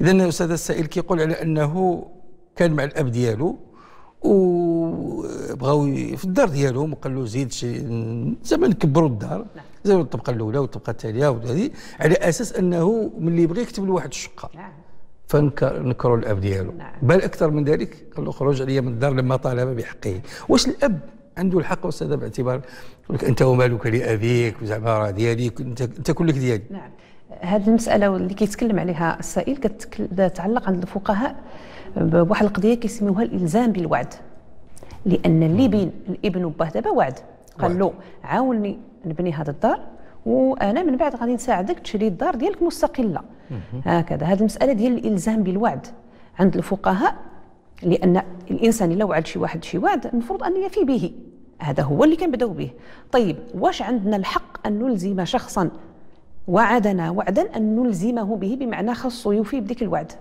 اذا أستاذ السائل كيقول على أنه كان مع الأب ديالو وبغاو في الدار ديالهم وقال له زيد شي زعما نكبروا الدار. نعم. زادوا الطبقة الأولى والطبقة الثانية وهذه على أساس أنه ملي يبغي يكتب له واحد الشقة. نعم. فنكروا الأب ديالو. نعم. بل أكثر من ذلك قال له خرج علي من الدار لما طالب بحقه. واش الأب عنده الحق أستاذ باعتبار؟ يقول لك أنت ومالك لأبيك وزعما راه ديالي انت أنت كلك ديالي. نعم. هذه المسألة اللي كيتكلم عليها السائل كتعلق عند الفقهاء بواحد القضية كيسميوها الإلزام بالوعد. لأن اللي بين الإبن وباه دابا وعد. قال له عاوني نبني هذا الدار وأنا من بعد غادي نساعدك تشري الدار ديالك مستقلة. هكذا. هذه المسألة ديال الإلزام بالوعد عند الفقهاء. لأن الإنسان إلا وعد شي واحد شي وعد المفروض أن يفي به. هذا هو اللي كنبدأو به. طيب واش عندنا الحق أن نلزم شخصا وعدنا وعدا أن نلزمه به بمعنى خاصو يوفي بديك الوعد.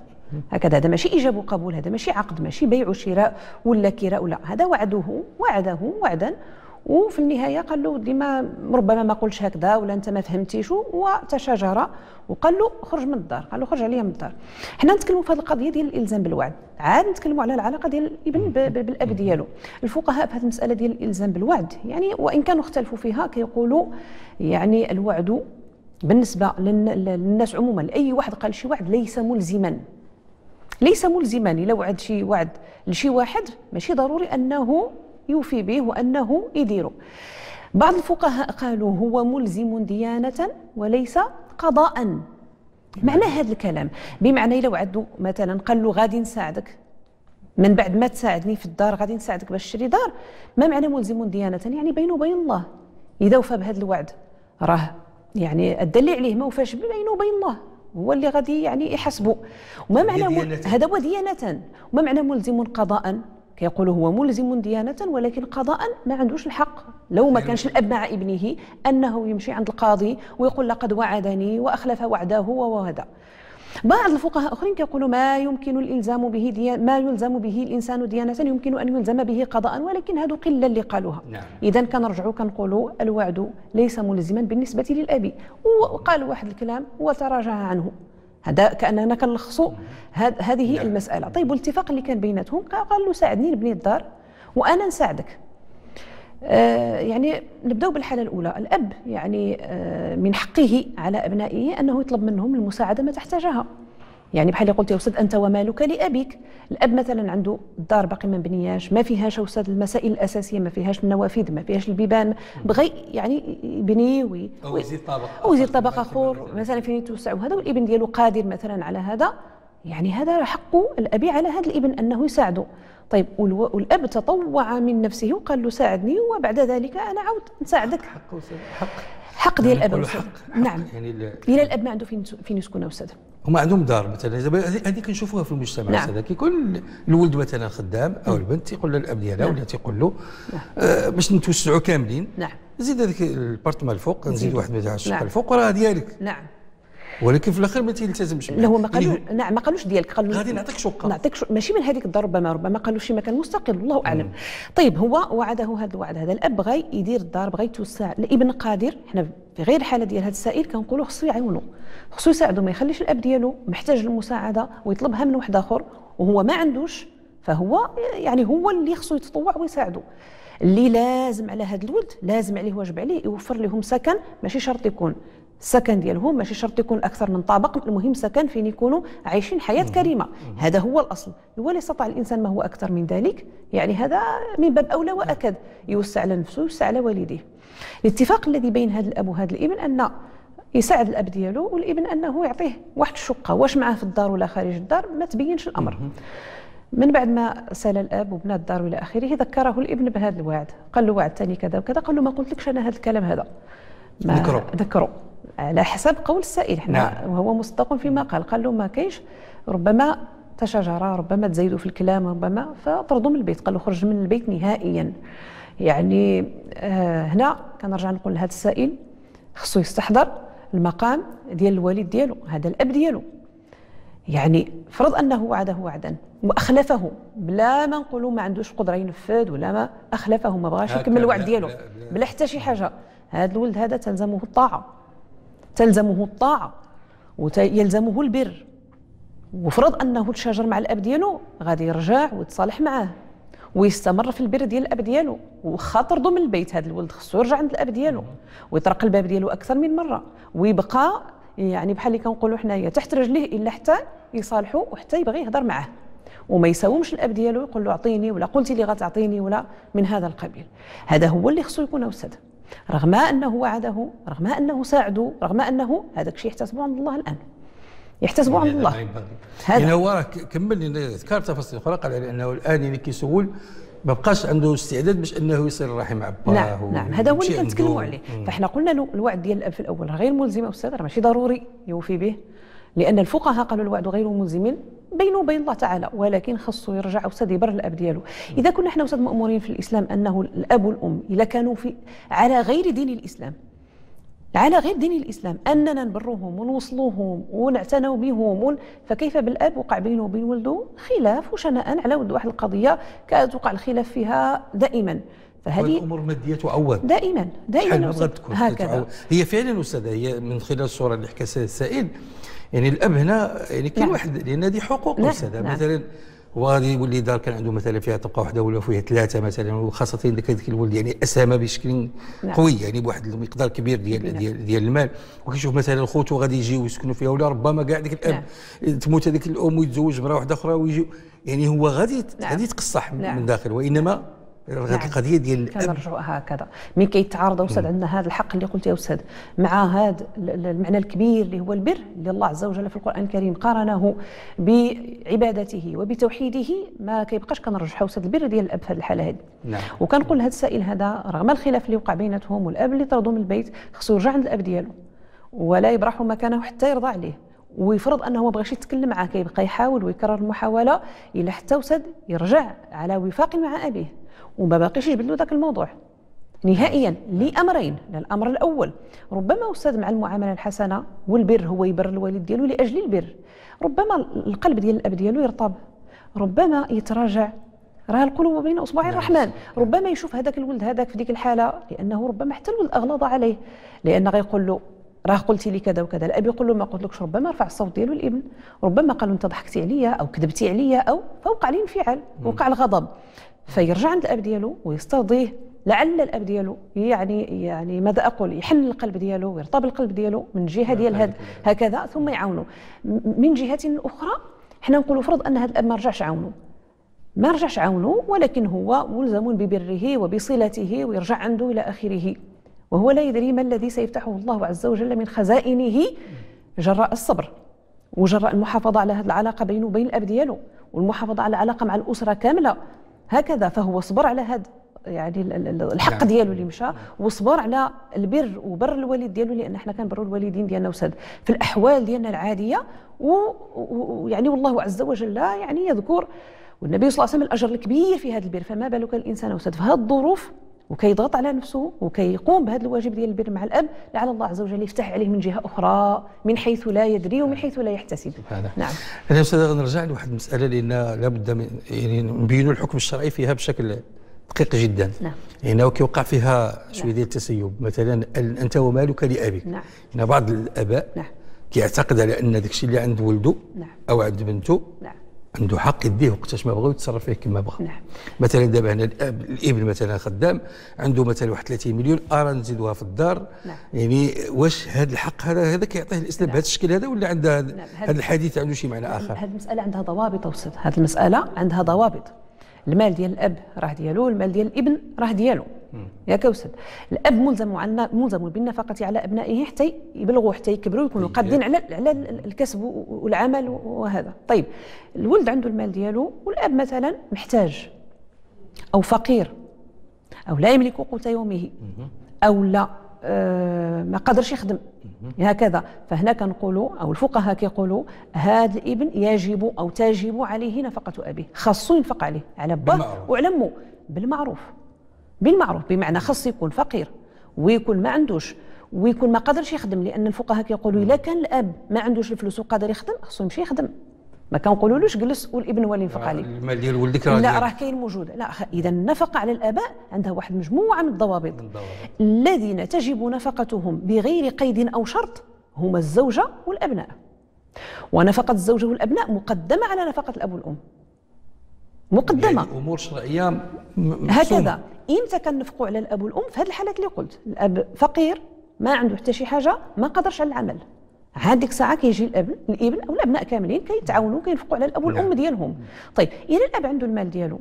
هكذا هذا ماشي إيجاب وقبول هذا ماشي عقد ماشي بيع وشراء ولا كراء لا هذا وعده وعده وعدا. وفي النهاية قال له ديما ربما ما قلتش هكذا ولا أنت ما فهمتيش وتشاجر وقال له خرج من الدار قال له خرج عليا من الدار. حنا نتكلموا في هذه القضية ديال الإلزام بالوعد. عاد نتكلموا على العلاقة ديال الابن بالأب ديالو. الفقهاء في هذه المسألة ديال الإلزام بالوعد يعني وإن كانوا اختلفوا فيها كيقولوا يعني الوعد بالنسبة للناس عموما لأي واحد قال شي وعد ليس ملزما. ليس ملزما. إلا وعد شي وعد لشي واحد ماشي ضروري أنه يوفي به وأنه يديره. بعض الفقهاء قالوا هو ملزم ديانة وليس قضاء. معنى هذا الكلام. بمعنى إلا وعدوا مثلا قال له غادي نساعدك. من بعد ما تساعدني في الدار غادي نساعدك باش تشري دار. ما معنى ملزم ديانة؟ يعني بينه وبين الله. إذا وفى بهذا الوعد راه يعني الدليل عليه ما وفاش بينه وبين الله هو اللي غادي يعني يحاسبه. وما معنى هذا هو ديانة. وما معنى ملزم قضاء؟ كيقول هو ملزم ديانة ولكن قضاء ما عندوش الحق. لو ما كانش الأب مع ابنه أنه يمشي عند القاضي ويقول لقد وعدني وأخلف وعده وهذا. بعض الفقهاء آخرين كيقولوا ما يمكن الإلزام به ديان ما يلزم به الإنسان ديانة يمكن أن يلزم به قضاء ولكن هذو قلة اللي قالوها. نعم. إذا كنرجعوا كنقولوا الوعد ليس ملزما بالنسبة للاب وقال واحد الكلام وتراجع عنه. هذا كأننا كنلخصوا هذه نعم. المسألة. طيب والاتفاق اللي كان بيناتهم؟ قال له ساعدني نبني الدار وأنا نساعدك. يعني نبداو بالحالة الأولى. الأب يعني آه، من حقه على أبنائه أنه يطلب منهم المساعدة ما تحتاجها. يعني بحال اللي قلت يا أستاذ أنت ومالك لأبيك. الأب مثلا عنده الدار باقي ما مبنياش ما فيهاش أستاذ المسائل الأساسية ما فيهاش النوافذ ما فيهاش البيبان. بغى يعني يبني وي أو يزيد طابق أو يزيد طابق اخر مثلا فين يتوسع؟ وهذا والابن ديالو قادر مثلا على هذا. يعني هذا حق الأب على هذا الإبن أنه يساعده. طيب والأب تطوع من نفسه وقال له ساعدني وبعد ذلك أنا عاود نساعدك. حق حق حق. ديال الأب حق نعم. يعني إلى الأب ما عنده فين فين يسكن أستاذ؟ هما عندهم دار مثلا. هذه كنشوفوها في المجتمع نعم. أستاذ. كيكون الولد مثلا خدام أو البنت تيقول للأب ديالها نعم. ولا تيقول له نعم. آه باش نتوسعوا كاملين. نعم. زيد هذاك البارتمان الفوق نزيد واحد الشقه نعم. الفوق راه ديالك. نعم. ولكن في الآخر ما تيلتزمش لا هو ما قالوا نعم ما قالوش ديالك قالوا غادي نعطيك شقة. نعطيك شقة. ماشي من هذيك الدار ربما ربما قالوا شي مكان مستقل الله أعلم. طيب هو وعده هذا الوعد. هذا الأب بغى يدير الدار بغى يتوسع الابن قادر. حنا في غير الحالة ديال هذا السائل كنقولوا خصو يعاونوا خصو يساعدو ما يخليش الأب ديالو محتاج للمساعدة ويطلبها من واحد آخر وهو ما عندوش فهو يعني هو اللي خصو يتطوع ويساعده اللي لازم على هذا الولد لازم عليه واجب عليه يوفر لهم سكن ماشي شرط يكون السكن ديالهم ماشي شرط يكون أكثر من طابق المهم سكن فين يكونوا عايشين حياة كريمة. هذا هو الأصل. ولا استطاع الإنسان ما هو أكثر من ذلك. يعني هذا من باب أولى وأكد. يوسع على نفسه ويوسع على والديه. الاتفاق الذي بين هذا الأب وهذا الابن أن يساعد الأب ديالو والابن أنه يعطيه واحد الشقة. واش معاه في الدار ولا خارج الدار؟ ما تبينش الأمر. من بعد ما سال الأب وبنى الدار وإلى آخره ذكره الابن بهذا الوعد. قال له وعد ثاني كذا وكذا. قال له ما قلت لكش أنا هذا الكلام هذا. ما ذكره. ذكره. على حسب قول السائل إحنا. نعم. وهو مصدق فيما قال. قال له ما كاينش. ربما تشاجر ربما تزايدوا في الكلام ربما فطردوا من البيت. قال له خرج من البيت نهائيا. يعني آه هنا كنرجع نقول لهذا السائل خصو يستحضر المقام ديال الوالد ديالو هذا الأب ديالو. يعني فرض أنه وعده وعدا وأخلفه. بلا ما نقولوا ما عندوش قدرة ينفذ ولا ما أخلفه ما بغاش يكمل الوعد ديالو. بلا حتى شي حاجة. هذا الولد هذا تلزمه الطاعة. تلزمه الطاعة. ويلزمه البر. وفرض أنه تشاجر مع الأب ديالو غادي يرجع ويتصالح معاه. ويستمر في البر ديال الأب ديالو. وخاطر ضمن البيت هذا الولد. خصو يرجع عند الأب ديالو. ويطرق الباب ديالو أكثر من مرة. ويبقى يعني بحال اللي كنقولوا حنايا تحت رجليه إلا حتى يصالحوا وحتى يبغي يهضر معاه. وما يساومش الأب ديالو يقول له أعطيني ولا قلتي لي غتعطيني ولا من هذا القبيل. هذا هو اللي خصو يكون أستاذ. رغم أنه وعده رغم أنه ساعده رغم أنه هذاك الشيء يحتسبه عند الله الآن. يحتسبوا عند الله. هذا يعني هو راه كمل ذكر تفاصيل أخرى قال على أنه الآن اللي كيسول ما بقاش عنده استعداد باش إنه يصير الرحم مع باه نعم. نعم هذا هو اللي كنتكلموا عليه. فإحنا قلنا له الوعد ديال الاب في الأول غير ملزم أستاذ ماشي ضروري يوفي به لأن الفقهاء قالوا الوعد غير ملزم بينه وبين الله تعالى ولكن خصو يرجع أستاذ يبر الأب ديالو. إذا كنا إحنا أستاذ مأمورين في الإسلام أنه الأب والأم اذا كانوا في على غير دين الإسلام على غير دين الإسلام. أننا نبروهم ونوصلوهم ونعتنوا بهم. فكيف بالأب وقع بينه وبين ولده خلاف وشناء على ولد واحد القضية كانت وقع الخلاف فيها دائما. فهذه الأمور المادية تعوض دائما دائما تكون هكذا. هي فعلا أستاذة هي من خلال الصورة اللي حكى السائل. يعني الأب هنا يعني كاين نعم. واحد لأن هذه حقوق نعم. أستاذة. نعم. مثلا وغادي يولي دار كان عنده مثلا فيها تبقى واحدة ولا فيها ثلاثة مثلا وخاصة ذاك الولد يعني أسامة بشكل نعم. قوي يعني بواحد المقدار كبير ديال نعم. ديال, ديال المال وكيشوف مثلا خوته غادي يجيو يسكنوا فيها ولا ربما كاع ديك الأب نعم. تموت هذيك الأم ويتزوج امراه واحدة أخرى ويجي يعني هو غادي نعم. غادي يتقصح نعم. من داخل وإنما نعم. القضية ديال كنرجعوا هكذا. ملي كيتعارض أستاذ عندنا هذا الحق اللي قلت يا أستاذ. مع هذا المعنى الكبير اللي هو البر اللي الله عز وجل في القرآن الكريم قارنه بعبادته وبتوحيده ما كيبقاش كنرجحوا أستاذ البر ديال الأب في هذه الحالة هذه نعم. وكنقول لهذا السائل هذا رغم الخلاف اللي وقع بيناتهم والأب اللي طردوا من البيت خصو يرجع عند الأب ديالو ولا يبرح مكانه حتى يرضى عليه. ويفرض أنه ما بغاش يتكلم معاه كيبقى يحاول ويكرر المحاولة إلى حتى وسد يرجع على وفاق مع أبيه. وما باقيش يجبد له ذاك الموضوع. نهائيا لأمرين الامر الأول. ربما أستاذ مع المعاملة الحسنة والبر هو يبر الوالد ديالو لأجل البر. ربما القلب ديال الأب ديالو يرطب. ربما يتراجع. راه القلوب بين أصبع نعم. الرحمن. ربما يشوف هذاك الولد هذاك في ديك الحالة لأنه ربما حتى الولد أغلظ عليه. لأن غيقول له راه قلتي لي كذا وكذا. الأب يقول له ما قلت لكش ربما رفع الصوت ديالو الابن ربما قال له أنت ضحكتي عليا أو كذبتي عليا أو فوقع الانفعال وقع الغضب. فيرجع عند الأب ديالو ويسترضيه. لعل الأب ديالو يعني يعني ماذا أقول؟ يحن القلب ديالو ويرطب القلب ديالو من جهة ديال هذا هكذا ثم يعاونوا من جهة أخرى حنا نقولوا فرض أن هذا الأب ما رجعش عاونوا ما رجعش عاونوا ولكن هو ملزم ببره وبصلته ويرجع عنده إلى آخره. وهو لا يدري ما الذي سيفتحه الله عز وجل من خزائنه جراء الصبر وجراء المحافظة على هذه العلاقة بينه وبين الأب ديالو والمحافظة على العلاقه مع الأسرة كاملة. هكذا فهو صبر على هذا يعني الحق نعم. ديالو اللي مشى وصبر على البر وبر الوالد ديالو لأن إحنا كنبروا الوالدين ديالنا وساد في الأحوال ديالنا العادية ويعني والله عز وجل يعني يذكر. والنبي صلى الله عليه وسلم الأجر الكبير في هذا البر فما بالك الإنسان وساد في هذه الظروف وكيضغط على نفسه وكيقوم بهذا الواجب ديال البر مع الأب لعل الله عز وجل يفتح عليه من جهة أخرى من حيث لا يدري ومن حيث لا يحتسب. هذا نعم. أنا أستاذ غنرجع لواحد المسألة لأن لابد من يعني نبينوا الحكم الشرعي فيها بشكل دقيق جدا. نعم. يعني كيوقع فيها شوية نعم. ديال التسيب. مثلا أنت ومالك لأبيك. نعم. يعني بعض الآباء نعم. كيعتقد على أن داك الشيء اللي عند ولده نعم. أو عند بنته نعم. عنده حق يديه وقتاش ما بغى ويتصرف فيه كما بغى نعم. مثلا دابا هنا الاب الابن مثلا خدام عنده مثلا واحد 30 مليون أرى نزيدوها في الدار نعم. يعني واش هذا الحق هذا هذا كيعطيه الإسلام نعم. بهذا الشكل هذا ولا عند نعم. هذا الحديث عنده شي معنى آخر هذه المسألة عندها ضوابط اوسط هذه المسألة عندها ضوابط المال ديال الأب راه ديالو المال ديال الإبن راه ديالو يا كوسد الأب ملزم ملزم بالنفقة على أبنائه حتى يبلغوا حتى يكبروا ويكونوا طيب. قادين على على الكسب والعمل وهذا. طيب الولد عنده المال ديالو والأب مثلا محتاج أو فقير أو لا يملك قوت يومه أو لا آه ما قادرش يخدم. هكذا. فهنا كنقولوا أو الفقهاء كيقولوا هذا الابن يجب أو تجب عليه نفقة أبيه خاصو ينفق عليه على باه وعلى امه بالمعروف. بالمعروف بمعنى خص يكون فقير ويكون ما عندوش ويكون ما قادرش يخدم لأن الفقهاء كيقولوا إلا كان الأب ما عندوش الفلوس وقادر يخدم خصو يمشي يخدم. ما كنقولولوش جلس والابن هو اللي ينفق عليه المال ديال ولدك لا راه كاين موجود. لا إذا النفقة على الآباء عندها واحد مجموعة من الضوابط. الذين تجب نفقتهم بغير قيد أو شرط هما الزوجة والأبناء. ونفقة الزوجة والأبناء مقدمة على نفقة الأب والأم. مقدمة. يعني أمور شرعية هكذا. إمتى كنفقوا على الأب والأم؟ في هذه الحالات اللي قلت. الأب فقير ما عنده حتى شي حاجة ما قدرش على العمل. هذيك الساعة كيجي الابن الإبن أو الأبناء كاملين كيتعاونوا كينفقوا على الأب والأم نعم. ديالهم. طيب إذا الأب عنده المال ديالو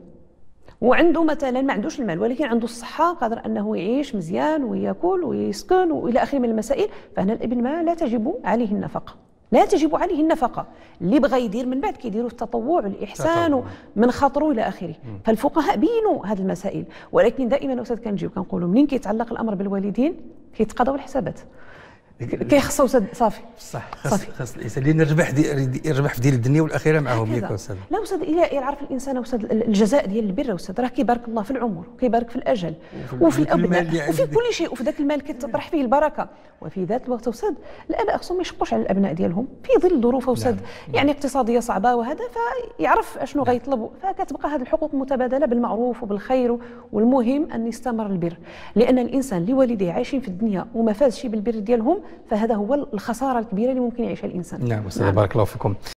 وعنده مثلا ما عندوش المال ولكن عنده الصحة قادر أنه يعيش مزيان ويأكل ويسكن وإلى آخره من المسائل فهنا الإبن ما لا تجب عليه النفقة. لا تجب عليه النفقة. اللي بغى يدير من بعد كيديروا التطوع والإحسان من خاطره إلى آخره. فالفقهاء بينوا هذه المسائل. ولكن دائما أستاذ كنجيو كنقولوا منين كيتعلق الأمر بالوالدين؟ كيتقضوا الحسابات. كيخصو صافي. صح خاص خاص الإنسان اللي يربح دي يربح في ديال الدنيا والآخرة معهم ياك أستاذ. لا أستاذ الا يعرف الإنسان أستاذ الجزاء ديال البر أستاذ. راه كيبارك الله في العمر وكيبارك في الأجل وفي الأبناء وفي كل شيء وفي ذاك المال كتطرح فيه البركة. وفي ذات الوقت أستاذ الاباء خصهم ما يشقوش على الأبناء ديالهم. في ظل ظروف أستاذ نعم. يعني اقتصادية صعبة وهذا فيعرف أشنو نعم. غيطلب. فكتبقى هذه الحقوق متبادلة بالمعروف وبالخير والمهم أن يستمر البر. لأن الإنسان لوالديه عايشين في الدنيا وما فازش بالبر ديالهم فهذا هو الخسارة الكبيرة اللي ممكن يعيشها الإنسان نعم أستاذ. بارك الله فيكم